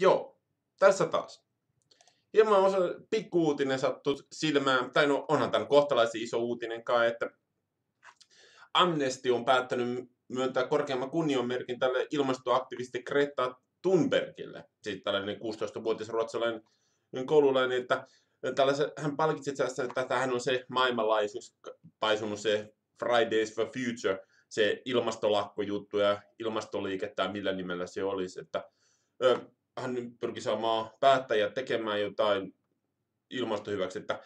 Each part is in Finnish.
Joo, tässä taas. Hieman osa pikkuuutinen sattu silmään, tai no onhan tämän kohtalaisen iso uutinenkaan, että Amnesty on päättänyt myöntää korkeamman kunnianmerkin tälle ilmastoaktivisti Greta Thunbergille, siis tällainen 16-vuotias ruotsalainen koululainen, että hän palkitsi tästä, että tähän on se maailmanlaajuisuus paisunut se Fridays for Future, se ilmastolakkojuttu ja ilmastoliike tai millä nimellä se olisi, että hän pyrki saamaan päättäjät tekemään jotain ilmastohyväksi, että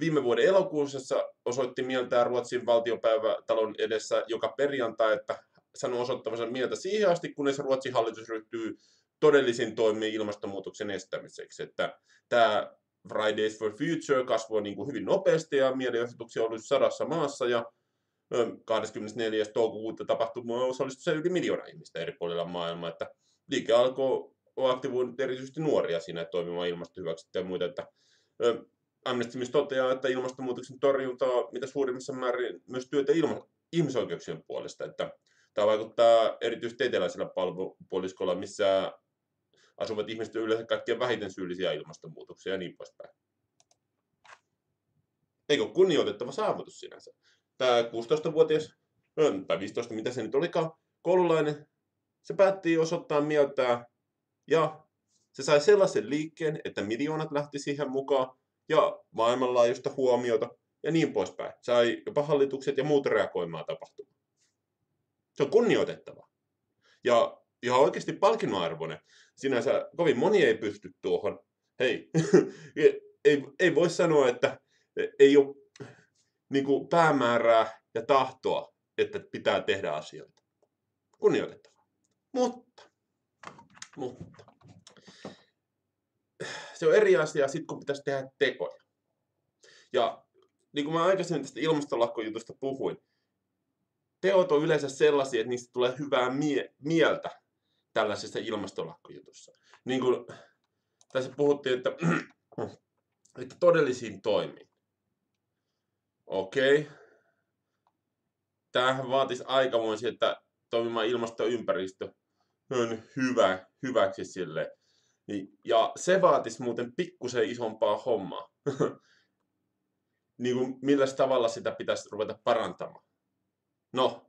viime vuoden elokuussa osoitti mieltään Ruotsin valtiopäivätalon edessä joka perjantai, että sanoi osoittavansa mieltä siihen asti, kunnes Ruotsin hallitus ryhtyy todellisiin toimiin ilmastonmuutoksen estämiseksi. Että tämä Fridays for Future kasvoi niin kuin hyvin nopeasti ja mielenosoituksia oli sadassa maassa ja 24. toukokuuta tapahtuma osallistui yli miljoona ihmistä eri puolilla maailmaa, että liike alkoi aktivoinut erityisesti nuoria siinä toimimaan ilmastohyväksi ja muita, että Amnesty myös toteaa, että ilmastonmuutoksen torjunta on mitä suurimmassa määrin myös työtä ilma- ihmisoikeuksien puolesta, että tämä vaikuttaa erityisesti eteläisellä puoliskolla, missä asuvat ihmiset ovat yleensä kaikkein vähiten syyllisiä ilmastonmuutokseen ja niin poispäin. Eikö kunnioitettava saavutus sinänsä? Tämä 16-vuotias, tai 15, mitä se nyt olikaan, koululainen, se päätti osoittaa mieltään ja se sai sellaisen liikkeen, että miljoonat lähti siihen mukaan ja maailmanlaajuista huomiota ja niin poispäin. Sai jopa hallitukset ja muut reagoimaan tapahtumaan. Se on kunnioitettava. Ja ihan oikeasti palkinnonarvoinen. Sinänsä kovin moni ei pysty tuohon. Hei, ei, ei voi sanoa, että ei ole niin kuin päämäärää ja tahtoa, että pitää tehdä asioita. Kunnioitettavaa. Mutta, mutta, se on eri asia sitten, kun pitäisi tehdä tekoja. Ja niin kuin mä aikaisemmin tästä ilmastolakkojutusta puhuin, teot on yleensä sellaisia, että niistä tulee hyvää mie- mieltä tällaisessa ilmastolakkojutussa. Niin kuin tässä puhuttiin, että, että todellisiin toimiin. Okei. Okay. Tämähän vaatisi aikamoisia, että toimimaan ilmastoympäristö on hyvä, hyväksi sille. Ja se vaatisi muuten pikkusen isompaa hommaa. niin kuin millä tavalla sitä pitäisi ruveta parantamaan. No,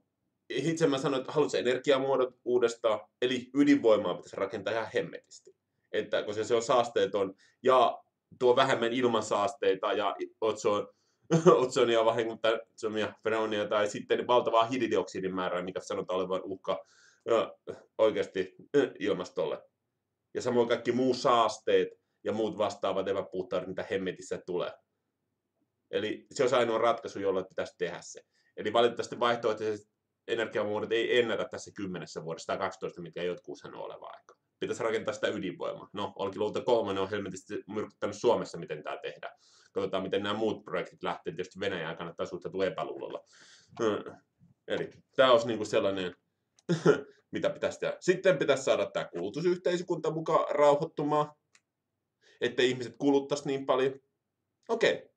itse mä sanoin, että haluaisin energiamuodot uudestaan, eli ydinvoimaa pitäisi rakentaa ihan hemmetisti. Että, koska se on saasteeton ja tuo vähemmän ilmansaasteita ja otson, otsonia vahingoittamia freonia tai sitten valtavaa hiilidioksidin määrää, mikä sanotaan olevan uhka oikeasti ilmastolle. Ja samoin kaikki muu saasteet ja muut vastaavat epäpuhtaudet, mitä hemmetissä tulee. Eli se on ainoa ratkaisu, jolla pitäisi tehdä se. Eli valitettavasti vaihtoehtoiset energiamuodot ei ennätä tässä kymmenessä vuodessa tai 12, mikä jotkut sanoo oleva aika. Pitäisi rakentaa sitä ydinvoimaa. No, Olkiluoto 3 on helmetisti myrkyttänyt Suomessa, miten tämä tehdään. Katsotaan, miten nämä muut projektit lähtee. Tietysti Venäjään kannattaa suhtautua epäluulolla. Eli tämä olisi niin kuin sellainen, mitä pitäisi tehdä. Sitten pitäisi saada tämä kulutusyhteiskunta mukaan rauhoittumaan, ettei ihmiset kuluttaisi niin paljon. Okei,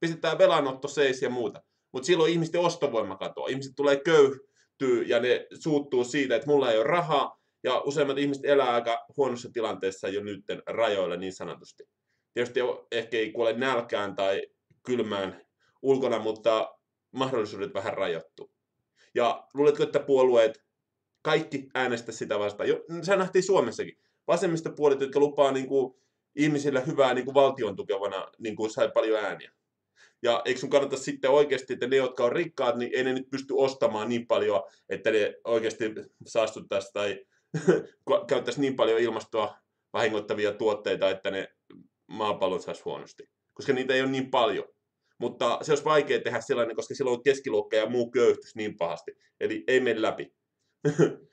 pistetään velanotto seis ja muuta. Mutta silloin ihmisten ostovoima katoaa. Ihmiset tulee köyhtyä ja ne suuttuu siitä, että mulla ei ole rahaa. Ja useimmat ihmiset elää aika huonossa tilanteessa jo nytten rajoilla niin sanotusti. Tietysti ehkä ei kuole nälkään tai kylmään ulkona, mutta mahdollisuudet vähän rajoittuu. Ja luuletko, että puolueet kaikki äänestä sitä vastaan? Jo, se nähtiin Suomessakin. Vasemmistopuolet, jotka lupaa niin kuin, ihmisille hyvää niin kuin valtion tukevana, niin kuin sai paljon ääniä. Ja eikö sun kannata sitten oikeasti, että ne, jotka on rikkaat, niin ei ne nyt pysty ostamaan niin paljon, että ne oikeasti saastuttaisi tai käyttäisi niin paljon ilmastoa vahingoittavia tuotteita, että ne maapallon saisi huonosti. Koska niitä ei ole niin paljon. Mutta se olisi vaikea tehdä sellainen, koska silloin keskiluokka ja muu köyhtys niin pahasti. Eli ei mene läpi.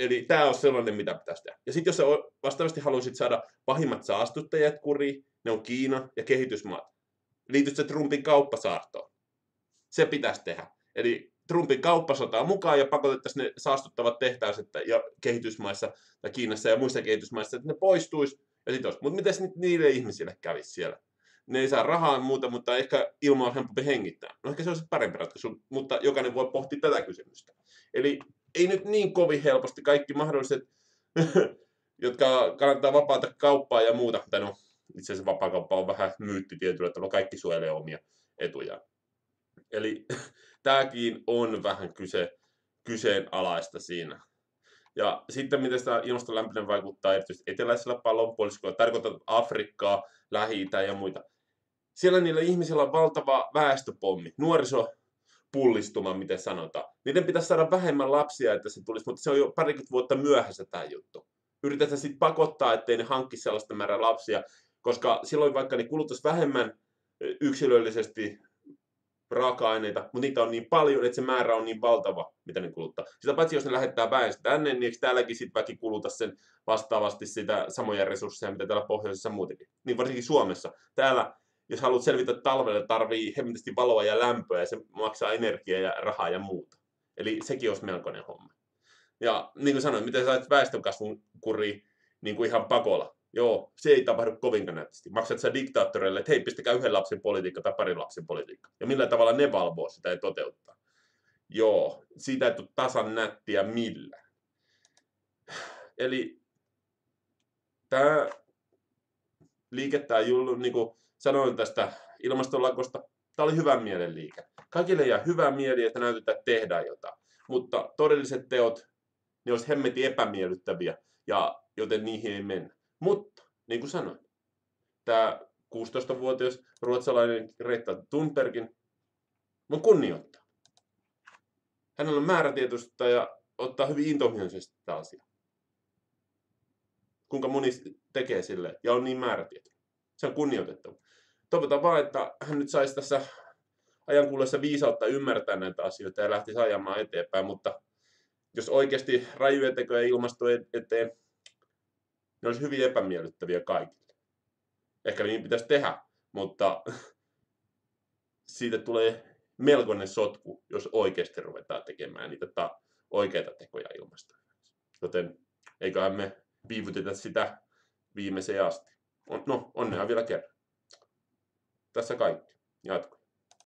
Eli tämä on sellainen, mitä pitäisi tehdä. Ja sitten jos sä vastaavasti haluaisit saada pahimmat saastuttajat kuriin, ne on Kiina ja kehitysmaat liityt se Trumpin kauppasaartoon. Se pitäisi tehdä. Eli Trumpin kauppasota mukaan ja pakotettaisiin ne saastuttavat että, ja kehitysmaissa tai Kiinassa ja muissa kehitysmaissa, että ne poistuisi. Ja Mutta miten niille ihmisille kävisi siellä? Ne ei saa rahaa muuta, mutta ehkä ilman on helpompi hengittää. No ehkä se olisi parempi ratkaisu, mutta jokainen voi pohtia tätä kysymystä. Eli ei nyt niin kovin helposti kaikki mahdolliset jotka kannattaa vapaata kauppaa ja muuta. Tai no, itse asiassa vapaakauppa on vähän myytti tietyllä, että kaikki suojelee omia etujaan. Eli tämäkin on vähän kyse, kyseenalaista siinä. Ja sitten miten sitä ilmaston lämpeneminen vaikuttaa erityisesti eteläisellä pallonpuoliskolla, tarkoitan Afrikkaa, lähi ja muita. Siellä niillä ihmisillä on valtava väestöpommi, nuoriso pullistuma, miten sanotaan. Niiden pitäisi saada vähemmän lapsia, että se tulisi, mutta se on jo parikymmentä vuotta myöhässä tämä juttu. Yritetään sitten pakottaa, ettei ne hankki sellaista määrää lapsia, koska silloin vaikka ne kuluttaisi vähemmän yksilöllisesti raaka-aineita, mutta niitä on niin paljon, että se määrä on niin valtava, mitä ne kuluttaa. Sitä paitsi jos ne lähettää väestö tänne, niin eikö täälläkin sitten väki kuluta sen vastaavasti sitä samoja resursseja, mitä täällä pohjoisessa muutenkin. Niin varsinkin Suomessa. Täällä, jos haluat selvitä talvelle, tarvii hemmetisti valoa ja lämpöä, ja se maksaa energiaa ja rahaa ja muuta. Eli sekin olisi melkoinen homma. Ja niin kuin sanoin, miten saat väestönkasvun kuriin niin kuin ihan pakolla. Joo, se ei tapahdu kovinkaan näyttästi. Maksat sä diktaattoreille, että hei, pistäkää yhden lapsen politiikka tai parin lapsen politiikka. Ja millä tavalla ne valvoo sitä ja toteuttaa. Joo, siitä ei tule tasan nättiä millään. Eli tämä liike, tämä Jullu, niin kuin sanoin tästä ilmastonlakosta, tämä oli hyvän mielen liike. Kaikille jää hyvä mieli, että näytetään, että tehdään jotain. Mutta todelliset teot, ne olisi hemmetin epämiellyttäviä, ja joten niihin ei mennä. Mutta, niin kuin sanoin, tämä 16-vuotias ruotsalainen Reetta Thunbergin mun kunnioittaa. Hänellä on määrätietoista ja ottaa hyvin intohimoisesti tätä asiaa. Kuinka moni tekee sille ja on niin määrätietoinen. Se on kunnioitettava. Toivotaan vaan, että hän nyt saisi tässä ajan kuluessa viisautta ymmärtää näitä asioita ja lähtisi ajamaan eteenpäin, mutta jos oikeasti rajuja tekoja ilmasto eteen ne olisi hyvin epämiellyttäviä kaikille. Ehkä niin pitäisi tehdä, mutta siitä tulee melkoinen sotku, jos oikeasti ruvetaan tekemään niitä ta- oikeita tekoja ilmasta. Joten eiköhän me viivytetä sitä viimeiseen asti. No, onnea vielä kerran. Tässä kaikki. Jatko.